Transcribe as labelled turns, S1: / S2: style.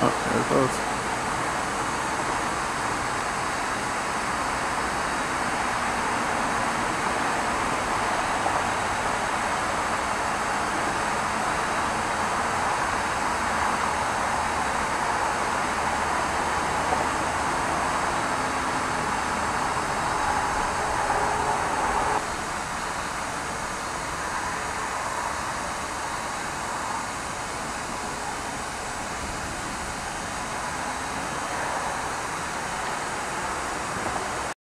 S1: Oh, there it goes.